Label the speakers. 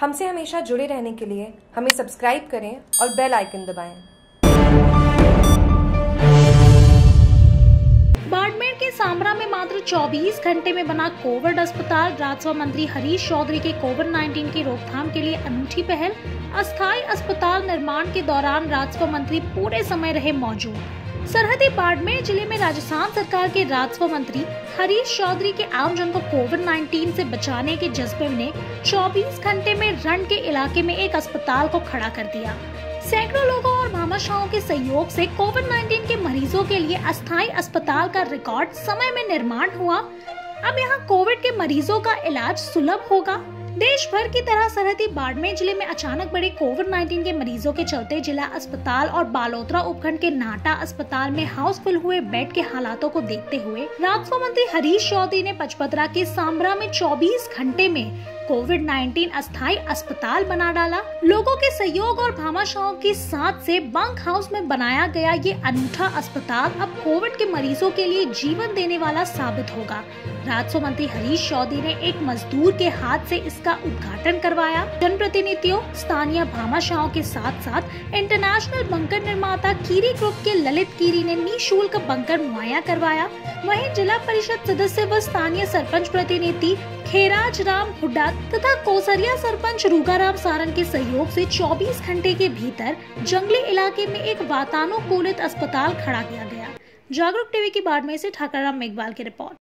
Speaker 1: हमसे हमेशा जुड़े रहने के लिए हमें सब्सक्राइब करें और बेल आइकन दबाएँ।
Speaker 2: बाड़मेर के सामरा में मात्र 24 घंटे में बना कोविड अस्पताल, राजस्व मंत्री हरीश चौधरी के कोविड 19 की रोकथाम के लिए अनूठी पहल अस्थायी अस्पताल निर्माण के दौरान राजस्व मंत्री पूरे समय रहे मौजूद सरहदी बाड़मेर ज़िले में राजस्थान सरकार के राजस्व मंत्री हरीश चौधरी के आमजन को कोविड 19 से बचाने के जज्बे ने 24 घंटे में रण के इलाके में एक अस्पताल को खड़ा कर दिया। सैकड़ों लोगों और भामाशाहों के सहयोग से कोविड 19 के मरीजों के लिए अस्थायी अस्पताल का रिकॉर्ड समय में निर्माण हुआ। अब यहाँ कोविड के मरीजों का इलाज सुलभ होगा। देश भर की तरह सरहदी बाड़मेर ज़िले में अचानक बड़े कोविड 19 के मरीजों के चलते जिला अस्पताल और बालोतरा उपखंड के नाटा अस्पताल में हाउसफुल हुए बेड के हालातों को देखते हुए राजस्व मंत्री हरीश चौधरी ने पचपतरा के सांबरा में 24 घंटे में कोविड 19 अस्थायी अस्पताल बना डाला। लोगों के सहयोग और भामाशाहों के साथ से बंक हाउस में बनाया गया ये अनूठा अस्पताल अब कोविड के मरीजों के लिए जीवन देने वाला साबित होगा। राजस्व मंत्री हरीश चौधरी ने एक मजदूर के हाथ से इसका उद्घाटन करवाया। जनप्रतिनिधियों, स्थानीय भामाशाहों के साथ साथ इंटरनेशनल बंकर निर्माता कीरी ग्रुप के ललित कीरी ने निःशुल्क बंकर मुहैया करवाया। वहीं जिला परिषद सदस्य व स्थानीय सरपंच प्रतिनिधि खेराज राम हुड्डा तथा कोसरिया सरपंच रूगाराम सारन के सहयोग से 24 घंटे के भीतर जंगली इलाके में एक वातानुकूलित अस्पताल खड़ा किया गया। जागरूक टीवी की बाढ़ में से ठाकर राम मेघवाल की रिपोर्ट।